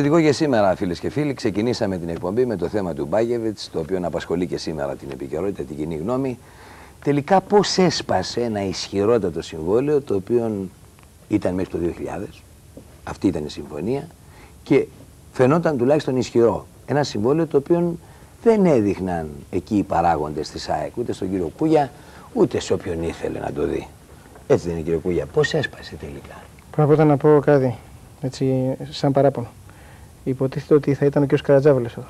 Θετικό για σήμερα, φίλες και φίλοι. Ξεκινήσαμε την εκπομπή με το θέμα του Μπάγεβιτ, το οποίο απασχολεί και σήμερα την επικαιρότητα, την κοινή γνώμη. Τελικά, πώς έσπασε ένα ισχυρότατο συμβόλαιο, το οποίο ήταν μέχρι το 2000. Αυτή ήταν η συμφωνία. Και φαινόταν τουλάχιστον ισχυρό. Ένα συμβόλαιο το οποίο δεν έδειχναν εκεί οι παράγοντες της ΑΕΚ, ούτε στον κύριο Κούγια, ούτε σε όποιον ήθελε να το δει. Έτσι δεν είναι, κύριο Κούγια. Πώς έσπασε τελικά; Πρώτα να πω κάτι, έτσι, σαν παράπονο. Υποτίθεται ότι θα ήταν ο κ. Καρατζάβελος εδώ.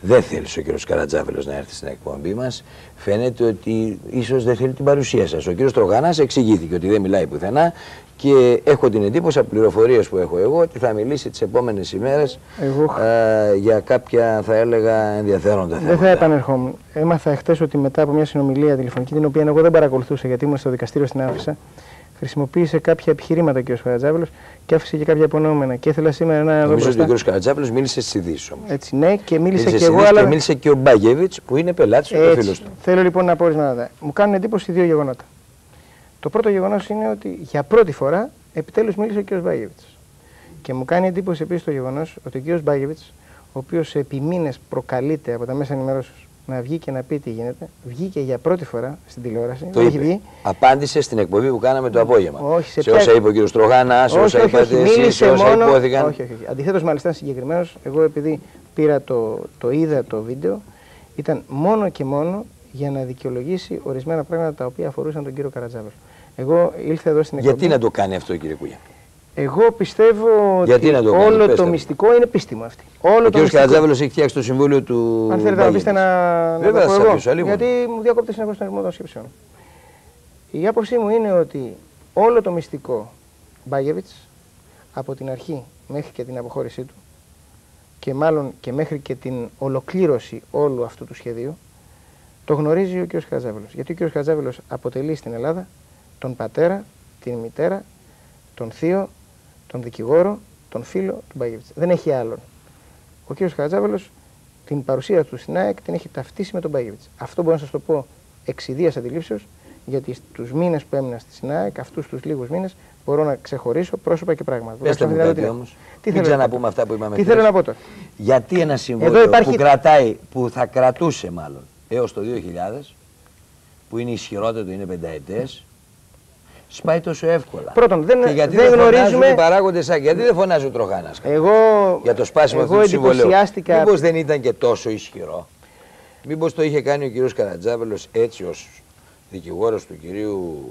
Δεν θέλεις ο κ. Καρατζάβελος να έρθει στην εκπομπή μας. Φαίνεται ότι ίσως δεν θέλει την παρουσία σας. Ο κ. Τρογανά εξηγήθηκε ότι δεν μιλάει πουθενά και έχω την εντύπωση από πληροφορίες που έχω εγώ ότι θα μιλήσει τις επόμενες ημέρες εγώ... ε, για κάποια θα έλεγα ενδιαφέροντα θέματα. Δεν θα επανερχόμουν. Έμαθα εχθές ότι μετά από μια συνομιλία τηλεφωνική, την οποία εγώ δεν παρακολουθούσα γιατί ήμουν στο δικαστήριο στην Άφησα, χρησιμοποίησε κάποια επιχειρήματα ο κ. Καρατζάβελος και άφησε και κάποια απονόμενα. Και ήθελα σήμερα να. Νομίζω ότι ο κ. Καρατζάβελος μίλησε στις ειδήσεις όμως. Έτσι, ναι, και μίλησε μίλησε και εγώ. Αλλά... Και μίλησε και ο Μπάγεβιτ που είναι πελάτης του φίλου του. Θέλω λοιπόν να πω ορισμένα. Μου κάνουν εντύπωση δύο γεγονότα. Το πρώτο γεγονός είναι ότι για πρώτη φορά επιτέλους μίλησε ο κ. Μπάγεβιτ. Και μου κάνει εντύπωση επίσης το γεγονός ότι ο κ. Μπάγεβιτ, ο οποίος επί μήνες προκαλείται από τα μέσα ενημέρωση να βγει και να πει τι γίνεται. Βγήκε για πρώτη φορά στην τηλεόραση. Το είπε. Βγει. Απάντησε στην εκπομπή που κάναμε το απόγευμα. Όχι, σε, σε όσα είπε ο κ. Στρογάνα, σε όσα είπατε εσεί, σε όσα μόνο... υπόθηκαν. Όχι, όχι. όχι. Αντιθέτως, μάλιστα συγκεκριμένος, εγώ επειδή πήρα το, το είδα το βίντεο, ήταν μόνο και μόνο για να δικαιολογήσει ορισμένα πράγματα τα οποία αφορούσαν τον κύριο Καρατζάβελ. Εγώ ήλθα εδώ στην εκπομπή. Γιατί να το κάνει αυτό, κύριε Κούγια. Εγώ πιστεύω Γιατί ότι το όλο το μυστικό είναι πίστη μου αυτή. Όλο ο κ. Καρατζάβελο έχει φτιάξει το συμβούλιο του. Αν θέλετε να πείτε να. Βέβαια, να το πω Γιατί μου διακόπτε συνεχώς τον αριθμό των σκέψεων. Η άποψή μου είναι ότι όλο το μυστικό Μπάγεβιτ από την αρχή μέχρι και την αποχώρησή του και μάλλον και μέχρι και την ολοκλήρωση όλου αυτού του σχεδίου το γνωρίζει ο κ. Χατζάβελο. Γιατί ο κ. Χατζάβελο αποτελεί στην Ελλάδα τον πατέρα, την μητέρα, τον θείο, τον δικηγόρο, τον φίλο του Μπάγεβιτ. Δεν έχει άλλον. Ο κ. Χατζάβελο την παρουσία του στην ΑΕΚ την έχει ταυτίσει με τον Μπάγεβιτ. Αυτό μπορώ να σας το πω εξ ιδία αντιλήψεως, γιατί στους μήνες που έμεινα στη ΣΝΑΕΚ, αυτούς τους λίγους μήνες, μπορώ να ξεχωρίσω πρόσωπα και πράγματα. Πετε μου κάτι όμως. Τι θέλω να πούμε αυτά που είπαμε. Τι θέλω να πω τώρα. Γιατί ένα συμβόλαιο υπάρχει... που κρατάει, που θα κρατούσε μάλλον έως το 2000, που είναι ισχυρότερο, είναι πενταετές, σπάει τόσο εύκολα. Πρώτον, δεν, και γιατί δεν, δεν γνωρίζουμε. Οι παράγοντες, γιατί δεν φωνάζει ο Τροχάνας; Εγώ. Για το σπάσιμο αυτού του συμβολέου. Μήπως δεν ήταν και τόσο ισχυρό; Μήπως το είχε κάνει ο κύριος Καρατζάβελος έτσι ως δικηγόρος του κυρίου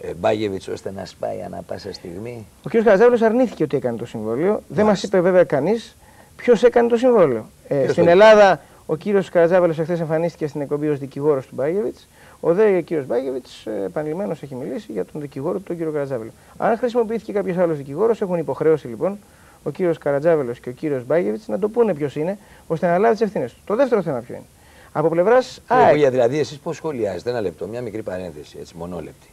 ε, Μπάγεβιτς ώστε να σπάει ανά πάσα στιγμή; Ο κύριος Καρατζάβελος αρνήθηκε ότι έκανε το συμβόλαιο. Δεν μας είπε βέβαια κανείς ποιος έκανε το συμβόλαιο. Ε, στην Ελλάδα ο κύριος Καρατζάβελος εχθές εμφανίστηκε στην εκπομπή ως δικηγόρος του Μπάγεβιτς. Ο δε κύριος Μπάγεβιτ ε, επανειλημμένω έχει μιλήσει για τον δικηγόρο του, τον κύριο Καρατζάβελο. Αν χρησιμοποιήθηκε κάποιος άλλος δικηγόρος, έχουν υποχρέωση λοιπόν ο κύριος Καρατζάβελος και ο κύριος Μπάγεβιτ να το πούνε ποιος είναι, ώστε να λάβει τις ευθύνες του. Το δεύτερο θέμα ποιο είναι; Από πλευράς. Για δηλαδή, εσείς πώς σχολιάζετε, ένα λεπτό, μια μικρή παρένθεση, έτσι, μονόλεπτη.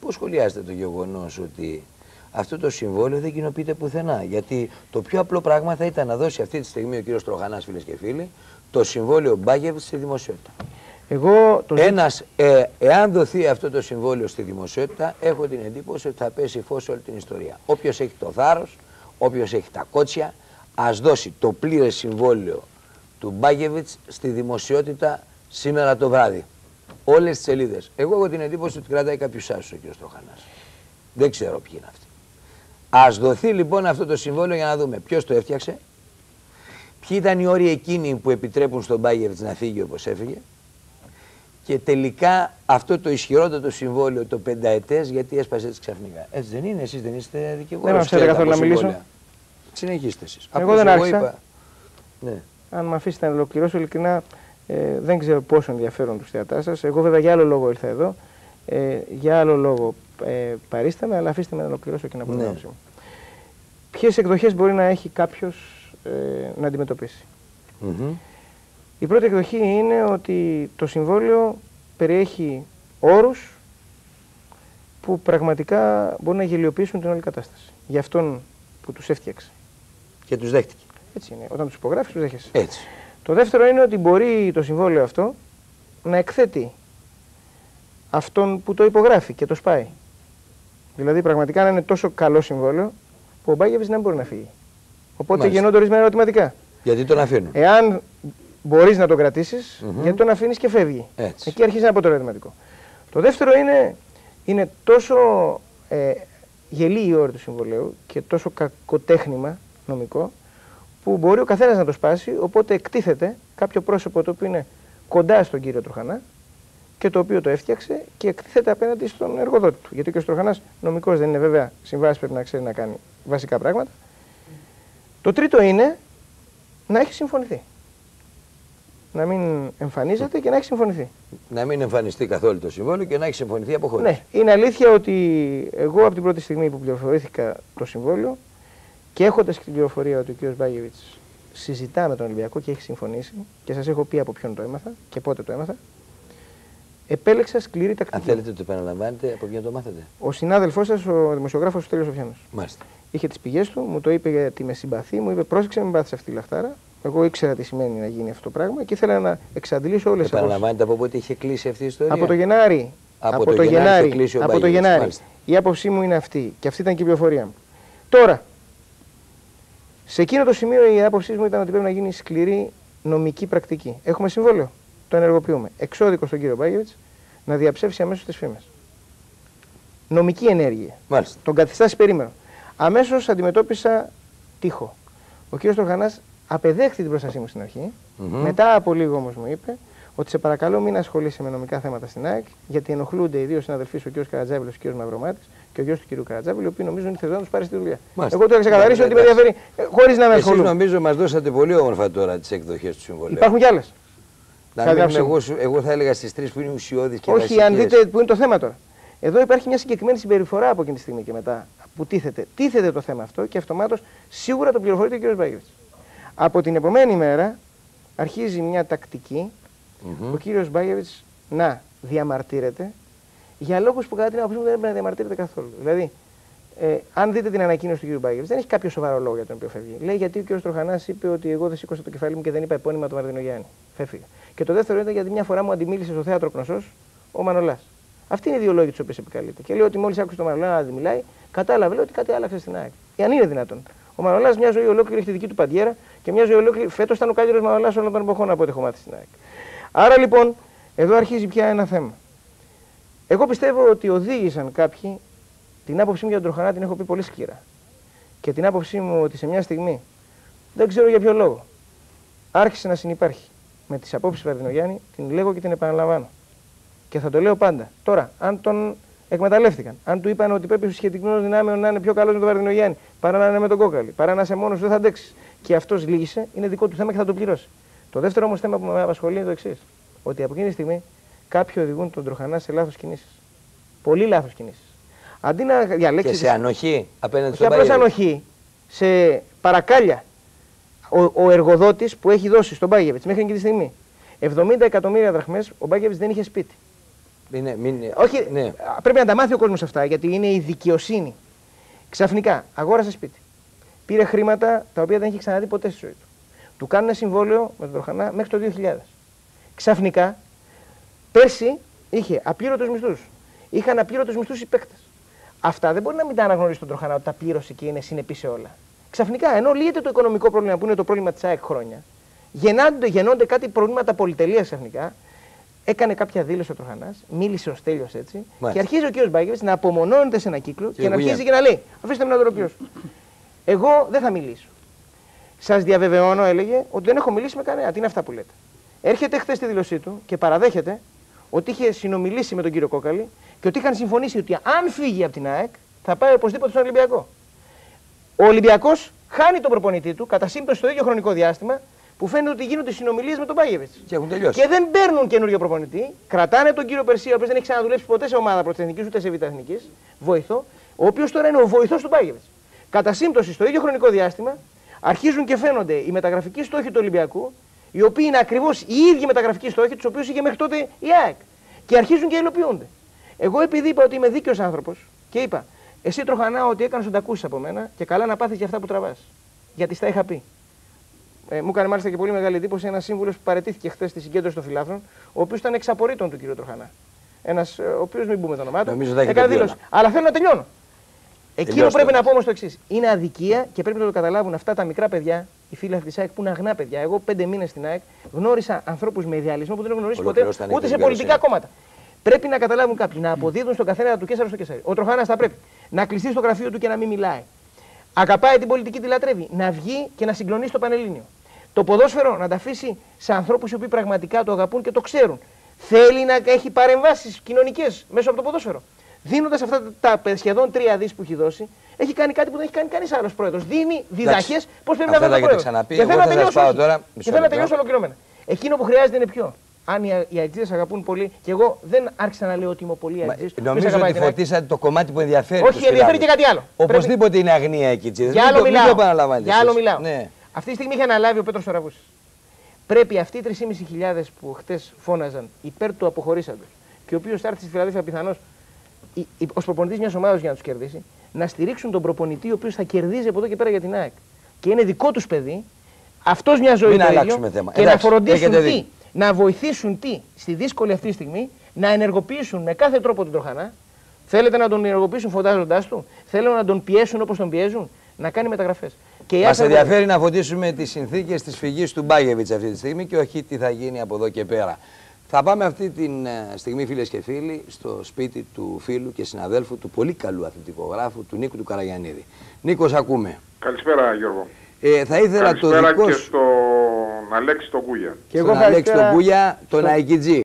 Πώς σχολιάζετε το γεγονός ότι αυτό το συμβόλαιο δεν κοινοποιείται πουθενά; Γιατί το πιο απλό πράγμα θα ήταν να δώσει αυτή τη στιγμή ο κύριος Τροχανάς, φίλες και φίλοι, το συμβόλαιο Μπάγεβιτ στη δημοσιότητα. Εγώ το Ένας, ε, εάν δοθεί αυτό το συμβόλαιο στη δημοσιότητα, έχω την εντύπωση ότι θα πέσει φως όλη την ιστορία. Όποιος έχει το θάρρο, όποιος έχει τα κότσια, ας δώσει το πλήρες συμβόλαιο του Μπάγεβιτ στη δημοσιότητα σήμερα το βράδυ. Όλες τις σελίδες. Εγώ έχω την εντύπωση ότι κρατάει κάποιος άσου ο κ. Τροχανά. Δεν ξέρω ποιοι είναι αυτοί. Α δοθεί λοιπόν αυτό το συμβόλαιο για να δούμε ποιος το έφτιαξε, ποιοι ήταν οι όροι εκείνοι που επιτρέπουν στον Μπάγεβιτ να φύγει όπως έφυγε, και τελικά αυτό το ισχυρότερο συμβόλαιο, το πενταετές, γιατί έσπασε έτσι ξαφνικά. Έτσι δεν είναι, εσείς δεν είστε δικηγόρος. Δεν ξέρετε καθόλου να μιλήσω. Συνεχίστε εσείς. Εγώ δεν άρχισα. Είπα... Ναι. Αν με αφήσετε να ολοκληρώσω, ειλικρινά ε, δεν ξέρω πόσο ενδιαφέρον τους θεατά σας. Εγώ βέβαια για άλλο λόγο ήρθα εδώ. Ε, για άλλο λόγο ε, παρίσταμε, αλλά αφήστε με να ολοκληρώσω και να πω την ναι. μου. Ποιες εκδοχές μπορεί να έχει κάποιος ε, να αντιμετωπίσει; Mm -hmm. Η πρώτη εκδοχή είναι ότι το συμβόλαιο περιέχει όρους που πραγματικά μπορούν να γελιοποιήσουν την όλη κατάσταση. Για αυτόν που τους έφτιαξε. Και τους δέχτηκε. Έτσι είναι. Όταν τους υπογράφεις, τους δέχεσαι. Έτσι. Το δεύτερο είναι ότι μπορεί το συμβόλαιο αυτό να εκθέτει αυτόν που το υπογράφει και το σπάει. Δηλαδή πραγματικά να είναι τόσο καλό συμβόλαιο που ο Μπάγεβης δεν μπορεί να φύγει. Οπότε Μάλιστα. γεννώνται ορισμένα ερωτηματικά. Γιατί τον αφήνουν. Εάν μπορείς να τον κρατήσεις, mm-hmm. γιατί τον αφήνεις και φεύγει. Έτσι. Εκεί αρχίζει να πω το ερωτηματικό. Το δεύτερο είναι, είναι τόσο ε, γελή η ώρα του συμβολέου και τόσο κακοτέχνημα νομικό που μπορεί ο καθένας να το σπάσει. Οπότε εκτίθεται κάποιο πρόσωπο το οποίο είναι κοντά στον κύριο Τροχανά και το οποίο το έφτιαξε και εκτίθεται απέναντι στον εργοδότη του. Γιατί και ο Τροχανάς νομικός δεν είναι βέβαια συμβάσεις, πρέπει να ξέρει να κάνει βασικά πράγματα. Το τρίτο είναι να έχει συμφωνηθεί. Να μην εμφανίζεται και να έχει συμφωνηθεί. Να μην εμφανιστεί καθόλου το συμβόλαιο και να έχει συμφωνηθεί από Ναι, είναι αλήθεια ότι εγώ από την πρώτη στιγμή που πληροφορήθηκα το συμβόλαιο και έχοντας και την πληροφορία ότι ο κ. Μπάγεβιτς συζητά με τον Ολυμπιακό και έχει συμφωνήσει και σας έχω πει από ποιον το έμαθα και πότε το έμαθα, επέλεξα σκληρή τακτική. Αν θέλετε το επαναλαμβάνετε, από ποιον το μάθετε. Ο συνάδελφός σας, ο δημοσιογράφος του Τέλειο Σοφιάνος. Μάλιστα. Είχε τις πηγές του, μου το είπε γιατί με συμπαθεί, μου είπε πρόσεξε, μην πάθεις αυτή τη λαχτάρα. Εγώ ήξερα τι σημαίνει να γίνει αυτό το πράγμα και ήθελα να εξαντλήσω όλες τι Επαναλαμβάνετε από πότε είχε κλείσει αυτή η ιστορία. Από το Γενάρη. Από, από το, το Γενάρη. Γενάρη από το Γενάρη. Η άποψή μου είναι αυτή και αυτή ήταν και η πληροφορία μου. Τώρα, σε εκείνο το σημείο η άποψή μου ήταν ότι πρέπει να γίνει σκληρή νομική πρακτική. Έχουμε συμβόλαιο. Το ενεργοποιούμε. Εξώδικο στον κύριο Μπάγεβιτ να διαψεύσει αμέσως τις φήμες. Νομική ενέργεια. Μάλιστα. Τον καθιστά περίμενο. Αμέσως αντιμετώπισα τείχο. Ο κύριος Τροχανάς απεδέχθη την προστασία μου στην αρχή. Μετά από λίγο όμως μου είπε ότι σε παρακαλώ μην ασχολείσαι με νομικά θέματα στην ΑΕΚ, γιατί ενοχλούνται οι δύο συναδελφοί ο κ. Καρατζάβιλο και ο κ. Μαυρομάτης και ο γιος του κ. Καρατζάβιλου, οι οποίοι νομίζουν ότι θέλουν να τους πάρει στη δουλειά. Μάλιστα. Εγώ το είχα ξεκαθαρίσει ότι με ενδιαφέρει ε, χωρίς να με ασχολούμαι. Εσείς νομίζω μας δώσατε πολύ όμορφα τώρα τις εκδοχές του συμβολέου. Υπάρχουν κι άλλες. Εγώ, εγώ θα έλεγα στις τρεις που είναι ουσιώδεις και Όχι, αν δείτε που είναι το θέμα τώρα. Εδώ υπάρχει μια συγκεκριμένη συμπεριφορά από εκείνη τη στιγμή και μετά που τίθεται. Τίθεται το θέμα αυτό και αυτομάτως σίγουρα το πληροφορείται ο κ. Μπάγκεβιτ. Από την επομένη μέρα αρχίζει μια τακτική mm-hmm. ο κύριος Μπάγεβιτς να διαμαρτύρεται για λόγους που κατά την άποψή μου δεν έπρεπε να διαμαρτύρεται καθόλου. Δηλαδή, ε, αν δείτε την ανακοίνωση του κ. Μπάγεβιτς, δεν έχει κάποιο σοβαρό λόγο για τον οποίο φεύγει. Λέει γιατί ο κ. Τροχανάς είπε ότι εγώ δεν σήκωσα το κεφάλι μου και δεν είπα επώνυμα του Μαρδινογιάννη. Φεύγει. Και το δεύτερο ήταν γιατί μια φορά μου αντιμίλησε στο θέατρο Κνωσός ο Μανολάς. Αυτή είναι η δύο λόγοι τους οποίους επικαλείται. Και λέει ότι μόλις άκουσε τον Μανολά να αντιμιλάει, κατάλαβε λέει, ότι κάτι άλλαξε στην ΑΕΚ. Αν είναι δυνατόν. Ο Μανολάς μια ζωή ολόκληρη έχει τη δική του παντιέρα και μια ζωή ολόκληρη. Φέτος ήταν ο καλύτερος Μανολάς όλων των εποχών από ό,τι έχω μάθει στην ΑΕΚ. Άρα λοιπόν, εδώ αρχίζει πια ένα θέμα. Εγώ πιστεύω ότι οδήγησαν κάποιοι την άποψή μου για τον Τροχανά την έχω πει πολύ σκληρά. Και την άποψή μου ότι σε μια στιγμή, δεν ξέρω για ποιο λόγο, άρχισε να συνεπάρχει με τις απόψεις του Βαρδινογιάννη, την λέγω και την επαναλαμβάνω. Και θα το λέω πάντα. Τώρα, αν τον εκμεταλλεύτηκαν, αν του είπαν ότι πρέπει ο σχετικό δυνάμεων να είναι πιο καλός με τον Βαρδινογιάννη παρά να είναι με τον Κόκαλη, παρά να είσαι μόνος δεν θα αντέξεις. Και αυτός λύγησε, είναι δικό του θέμα και θα το πληρώσει. Το δεύτερο όμως θέμα που με απασχολεί είναι το εξής. Ότι από εκείνη τη στιγμή κάποιοι οδηγούν τον Τροχανά σε λάθος κινήσεις. Πολύ λάθος κινήσεις. Αντί να διαλέξεις. Και σε ανοχή απέναντι στον Πάγεβιτ. απλώ ανοχή, σε παρακάλια. Ο, ο εργοδότης που έχει δώσει στον Πάγεβιτ μέχρι εκείνη τη στιγμή 70 εκατομμύρια δραχμές, ο Μπάκεβιτ δεν είχε σπίτι. Είναι, μην... Όχι, ναι. πρέπει να τα μάθει ο κόσμος αυτά γιατί είναι η δικαιοσύνη. Ξαφνικά αγόρασε σπίτι. Πήρε χρήματα τα οποία δεν είχε ξαναδεί ποτέ στη ζωή του. Του κάνουν συμβόλαιο με τον Τροχανά μέχρι το 2000. Ξαφνικά, πέρσι είχε απλήρωτους μισθούς. Είχαν απλήρωτους μισθούς οι παίκτες. Αυτά δεν μπορεί να μην τα αναγνωρίσει τον Τροχανά ότι τα πλήρωσε και είναι συνεπής σε όλα. Ξαφνικά, ενώ λύεται το οικονομικό πρόβλημα που είναι το πρόβλημα της ΑΕΚ χρόνια, γεννώνται, γεννώνται κάτι προβλήματα πολυτελείας ξαφνικά. Έκανε κάποια δήλωση ο Τροχανάς, μίλησε ο Στέλιος έτσι, Μάλιστα. και αρχίζει ο κ. Μπάγκεβιτ να απομονώνεται σε ένα κύκλο και, και να αρχίζει και να λέει: Αφήστε με να το Εγώ δεν θα μιλήσω. Σας διαβεβαιώνω, έλεγε, ότι δεν έχω μιλήσει με κανένα. Τι είναι αυτά που λέτε. Έρχεται χθες στη δήλωσή του και παραδέχεται ότι είχε συνομιλήσει με τον κύριο Κόκαλη και ότι είχαν συμφωνήσει ότι αν φύγει από την ΑΕΚ θα πάει οπωσδήποτε στον Ολυμπιακό. Ο Ολυμπιακός χάνει τον προπονητή του κατά σύμπτωση στο ίδιο χρονικό διάστημα που φαίνεται ότι γίνονται συνομιλίες με τον Πάγεβιτ. Και έχουν τελειώσει. Και δεν παίρνουν καινούριο προπονητή. Κρατάνε τον κύριο Περσία, ο οποίος δεν έχει ξαναδουλέψει ποτέ σε ομάδα πρωτεθνικής ούτε σε β' βοηθό, ο οποίος τώρα είναι ο βοηθός του Πάγεβιτ. Κατά σύμπτωση στο ίδιο χρονικό διάστημα αρχίζουν και φαίνονται οι μεταγραφικοί στόχοι του Ολυμπιακού, οι οποίοι είναι ακριβώς οι ίδιοι μεταγραφικοί στόχοι, τους οποίους είχε μέχρι τότε η ΑΕΚ. Και αρχίζουν και υλοποιούνται. Εγώ επειδή είπα ότι είμαι δίκαιος άνθρωπος και είπα, εσύ τροχανά ότι έκανες να τα ακούσει από μένα και καλά να πάθεις για αυτά που τραβάς. Γιατί στα είχα πει. Ε, μου έκανε μάλιστα και πολύ μεγάλη εντύπωση ένας σύμβουλος που παρετήθηκε χθες στη συγκέντρωση των φιλάθρων, ο οποίος ήταν εξ του κ. Τροχανά. Ένας, ε, ο οποίος μην πούμε το όνομά του, έκανε δήλωση. Αλλά θέλω να τελειώνω. Εκείνο πρέπει να πω όμως το εξής. Είναι αδικία και πρέπει να το καταλάβουν αυτά τα μικρά παιδιά, οι φίλοι της ΑΕΚ που είναι αγνά παιδιά. Εγώ πέντε μήνες στην ΑΕΚ γνώρισα ανθρώπους με ιδεαλισμό που δεν έχω γνωρίσει ποτέ ούτε σε πολιτικά κόμματα. Πρέπει να καταλάβουν κάποιοι να αποδίδουν στον καθένα του Κέσσαρο στο Κέσσαρι. Ο Τροχάνα θα πρέπει να κλειστεί στο γραφείο του και να μην μιλάει. Αγαπάει την πολιτική, τη λατρεύει. Να βγει και να συγκλονίσει το Πανελλήνιο. Το ποδόσφαιρο να τα αφήσει σε ανθρώπους οι οποίοι πραγματικά το αγαπούν και το ξέρουν. Θέλει να έχει παρεμβάσεις κοινωνικές μέσω από το ποδόσφαιρο. Δίνοντας αυτά τα σχεδόν τρία δις που έχει δώσει, έχει κάνει κάτι που δεν έχει κάνει κανείς άλλος πρόεδρος. Δίνει διδαχές πώς πρέπει να κάνει το πρόεδρος. Και θέλω να τελειώσω. Τώρα, και θέλω να τελειώσω ολοκληρωμένα. Εκείνο που χρειάζεται είναι ποιο; Αν οι αεξίδε αγαπούν πολύ, και εγώ δεν άρχισα να λέω ότι είμαι πολύ αεξίδε. Νομίζω ότι φορτίσατε το κομμάτι που ενδιαφέρει. Όχι, ενδιαφέρει και κάτι άλλο. Οπωσδήποτε είναι αγνία εκεί. Για άλλο μιλάω. Για άλλο μιλάω. Αυτή τη στιγμή είχε αναλάβει ο Πέτρος Σοραβούση. Πρέπει αυτοί οι 3.500 που χτες φώναζαν υπέρ του αποχωρήσαντος και ο οποίος θα έρθει στη Φιλαδέλφια πιθανώς ως προπονητής μιας ομάδας για να τους κερδίσει, να στηρίξουν τον προπονητή ο οποίος θα κερδίζει από εδώ και πέρα για την ΑΕΚ. Και είναι δικό τους παιδί, αυτός μια ζωή το ίδιο, θέμα. και να φροντίσουν τι, να βοηθήσουν τι στη δύσκολη αυτή στιγμή, να ενεργοποιήσουν με κάθε τρόπο την τροχανά. Θέλετε να τον ενεργοποιήσουν φωτάζοντάς του, θέλουν να τον πιέσουν όπως τον πιέζουν, να κάνει μεταγραφές. Μας ενδιαφέρει να φωτίσουμε τις συνθήκες της φυγής του Μπάγεβιτς αυτή τη στιγμή και όχι τι θα γίνει από εδώ και πέρα. Θα πάμε αυτή τη ε, στιγμή, φίλες και φίλοι, στο σπίτι του φίλου και συναδέλφου του πολύ καλού αθλητικογράφου, του Νίκου του Καραγιανίδη. Νίκος, ακούμε. Καλησπέρα, Γιώργο. Ε, θα ήθελα Καλησπέρα το δικός και στον Αλέξη τον Κούγια. Και εγώ στον Αλέξη τον Κούγια, τον Αικιτζή.